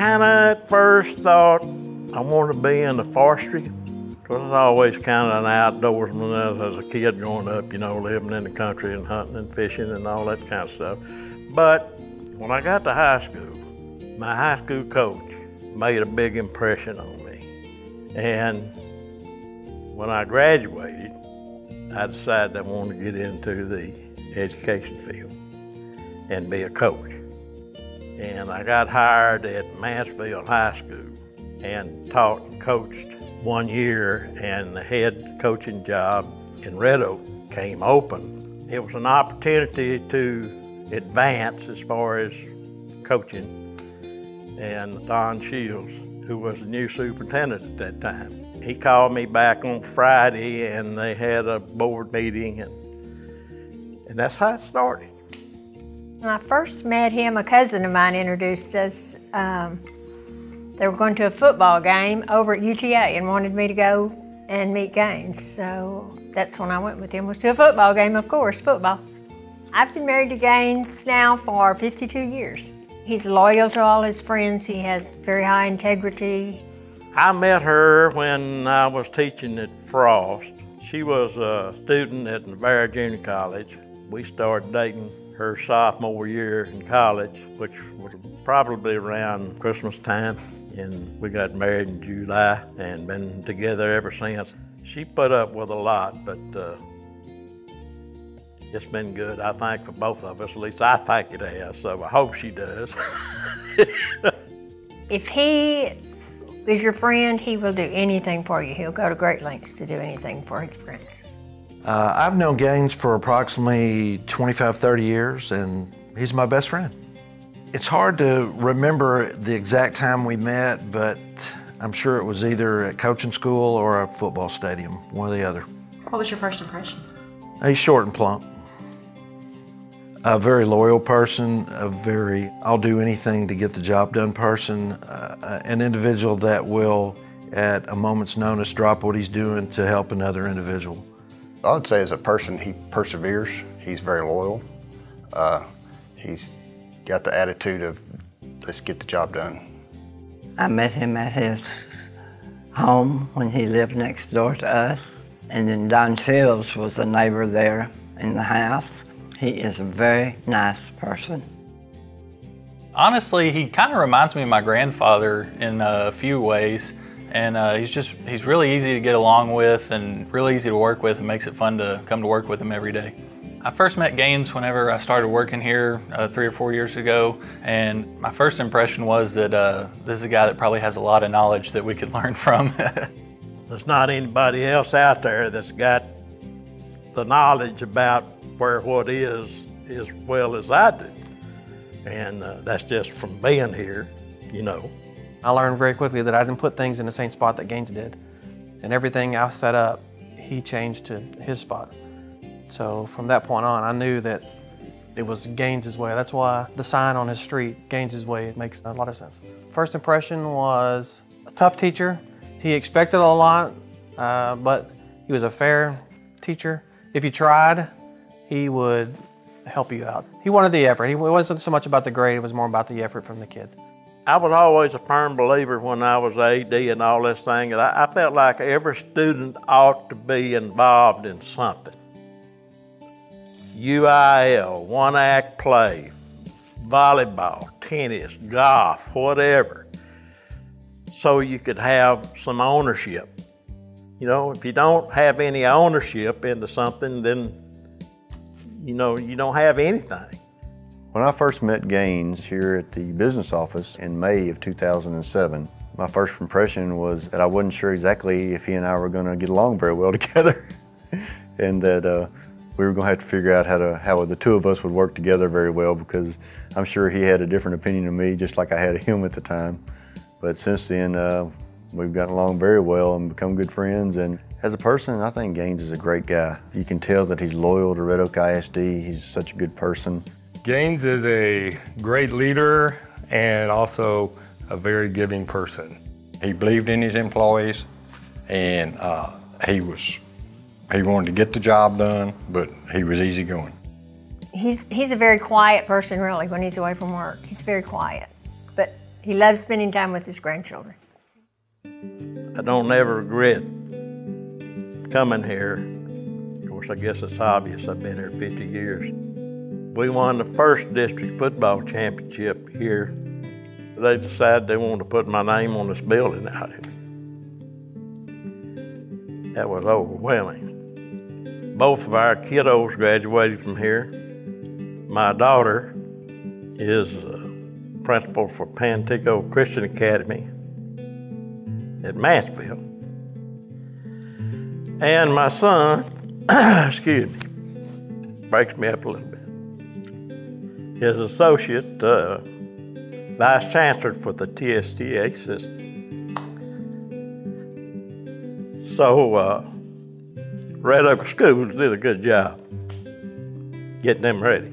kind of at first thought I wanted to be in the forestry because I was always kind of an outdoorsman as a kid growing up, you know, living in the country and hunting and fishing and all that kind of stuff. But when I got to high school, my high school coach made a big impression on me. And when I graduated, I decided I wanted to get into the education field and be a coach. And I got hired at Mansfield High School and taught and coached one year, and the head coaching job in Red Oak came open. It was an opportunity to advance as far as coaching. And Don Shields, who was the new superintendent at that time, he called me back on Friday and they had a board meeting and, and that's how it started. When I first met him, a cousin of mine introduced us. Um, they were going to a football game over at UTA and wanted me to go and meet Gaines. So that's when I went with him, was to a football game, of course, football. I've been married to Gaines now for 52 years. He's loyal to all his friends. He has very high integrity. I met her when I was teaching at Frost. She was a student at Navarro Junior College. We started dating her sophomore year in college, which was probably around Christmas time. And we got married in July and been together ever since. She put up with a lot, but uh, it's been good, I think, for both of us. At least I think it has, so I hope she does. if he is your friend, he will do anything for you. He'll go to great lengths to do anything for his friends. Uh, I've known Gaines for approximately 25, 30 years, and he's my best friend. It's hard to remember the exact time we met, but I'm sure it was either at coaching school or a football stadium, one or the other. What was your first impression? He's short and plump. A very loyal person, a very I'll do anything to get the job done person, uh, an individual that will, at a moment's notice, drop what he's doing to help another individual. I would say as a person, he perseveres. He's very loyal. Uh, he's got the attitude of, let's get the job done. I met him at his home when he lived next door to us. And then Don Shields was a neighbor there in the house. He is a very nice person. Honestly, he kind of reminds me of my grandfather in a few ways and uh, he's just he's really easy to get along with and really easy to work with and makes it fun to come to work with him every day. I first met Gaines whenever I started working here uh, three or four years ago, and my first impression was that uh, this is a guy that probably has a lot of knowledge that we could learn from. There's not anybody else out there that's got the knowledge about where what is as well as I do. And uh, that's just from being here, you know. I learned very quickly that I didn't put things in the same spot that Gaines did. And everything I set up, he changed to his spot. So from that point on, I knew that it was Gaines's way. That's why the sign on his street, Gaines's way, it makes a lot of sense. First impression was a tough teacher. He expected a lot, uh, but he was a fair teacher. If you tried, he would help you out. He wanted the effort. He wasn't so much about the grade, it was more about the effort from the kid. I was always a firm believer when I was AD and all this thing, and I, I felt like every student ought to be involved in something. UIL, one act play, volleyball, tennis, golf, whatever, so you could have some ownership. You know, if you don't have any ownership into something, then, you know, you don't have anything. When I first met Gaines here at the business office in May of 2007, my first impression was that I wasn't sure exactly if he and I were going to get along very well together and that uh, we were going to have to figure out how, to, how the two of us would work together very well because I'm sure he had a different opinion of me just like I had of him at the time. But since then, uh, we've gotten along very well and become good friends. And as a person, I think Gaines is a great guy. You can tell that he's loyal to Red Oak ISD. He's such a good person. Gaines is a great leader and also a very giving person. He believed in his employees and uh, he was he wanted to get the job done, but he was easygoing. He's he's a very quiet person really when he's away from work. He's very quiet. But He loves spending time with his grandchildren. I don't ever regret coming here. Of course, I guess it's obvious I've been here 50 years. We won the first district football championship here. They decided they wanted to put my name on this building out here. That was overwhelming. Both of our kiddos graduated from here. My daughter is a principal for Pantego Christian Academy at Mansfield. And my son, excuse me, breaks me up a little bit, is associate uh, vice chancellor for the TSTC system. So, uh, Red Oak Schools did a good job getting them ready.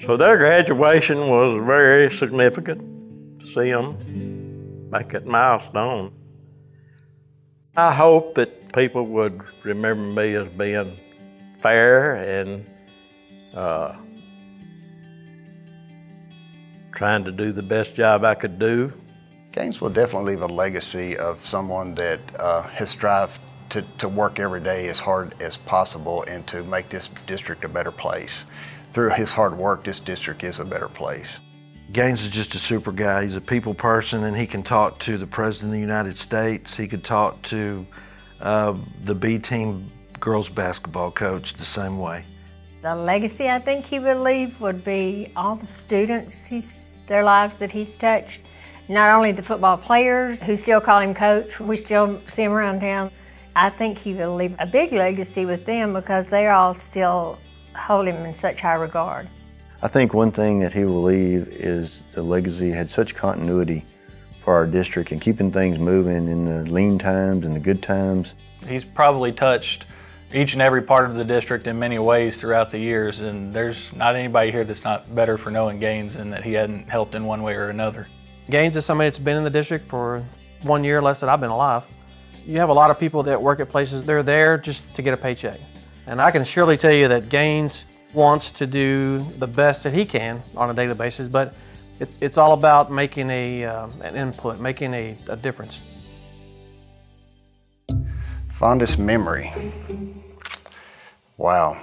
So their graduation was very significant to see them make that milestone. I hope that people would remember me as being fair and uh, trying to do the best job I could do. Gaines will definitely leave a legacy of someone that uh, has strived to, to work every day as hard as possible and to make this district a better place. Through his hard work, this district is a better place. Gaines is just a super guy. He's a people person, and he can talk to the President of the United States. He could talk to uh, the B team girls basketball coach the same way. The legacy I think he would leave would be all the students, he's, their lives that he's touched. Not only the football players who still call him coach, we still see him around town. I think he will leave a big legacy with them because they all still hold him in such high regard. I think one thing that he will leave is the legacy had such continuity for our district and keeping things moving in the lean times and the good times. He's probably touched each and every part of the district in many ways throughout the years, and there's not anybody here that's not better for knowing Gaines and that he hadn't helped in one way or another. Gaines is somebody that's been in the district for one year less than I've been alive. You have a lot of people that work at places, they're there just to get a paycheck. And I can surely tell you that Gaines wants to do the best that he can on a daily basis, but it's, it's all about making a, uh, an input, making a, a difference. Fondest memory. Wow.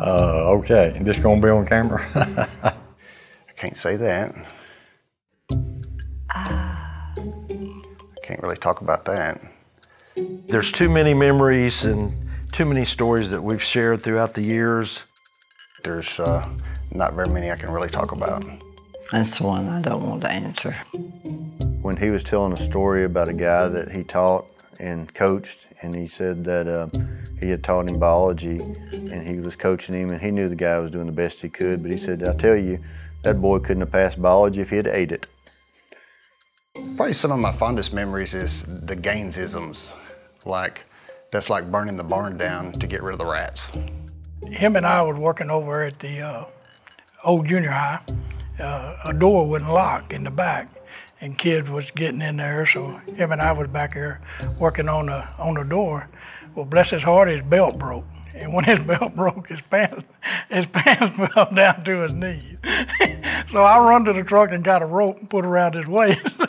Uh, okay, this gonna be on camera? I can't say that. I can't really talk about that. There's too many memories and too many stories that we've shared throughout the years. There's uh, not very many I can really talk about. That's the one I don't want to answer. When he was telling a story about a guy that he taught and coached, and he said that uh, he had taught him biology and he was coaching him, and he knew the guy was doing the best he could, but he said, I tell you, that boy couldn't have passed biology if he had ate it. Probably some of my fondest memories is the Gainesisms. Like, that's like burning the barn down to get rid of the rats. Him and I was working over at the uh, old junior high. Uh, a door wouldn't lock in the back, and kids was getting in there. So him and I was back there working on the on the door. Well, bless his heart, his belt broke, and when his belt broke, his pants his pants fell down to his knees. so I run to the truck and got a rope and put around his waist.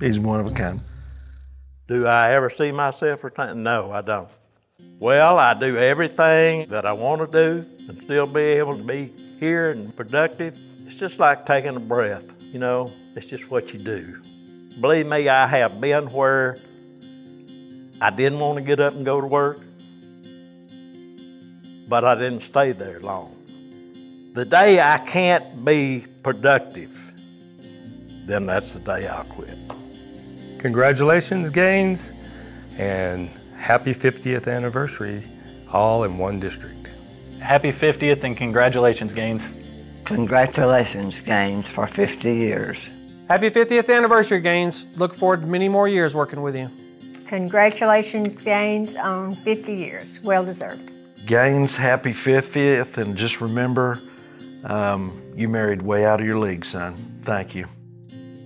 He's one of a kind. Do I ever see myself retiring? No, I don't. Well, I do everything that I want to do and still be able to be here and productive. It's just like taking a breath, you know, it's just what you do. Believe me, I have been where I didn't want to get up and go to work, but I didn't stay there long. The day I can't be productive, then that's the day I'll quit. Congratulations, Gaines, and happy 50th anniversary, all in one district. Happy 50th and congratulations, Gaines. Congratulations, Gaines, for 50 years. Happy 50th anniversary, Gaines. Look forward to many more years working with you. Congratulations, Gaines, on 50 years. Well deserved. Gaines, happy 50th, and just remember, um, you married way out of your league, son. Thank you.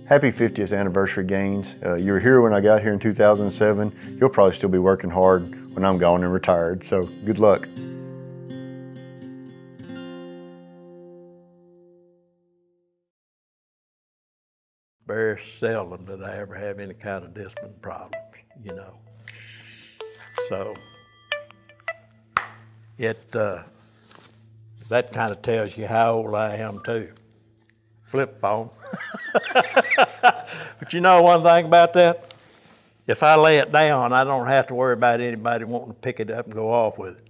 Happy 50th anniversary, Gaines. Uh, you were here when I got here in 2007. You'll probably still be working hard when I'm gone and retired, so good luck. very seldom did I ever have any kind of discipline problems, you know. So it uh, that kind of tells you how old I am too. Flip phone. but you know one thing about that? If I lay it down, I don't have to worry about anybody wanting to pick it up and go off with it.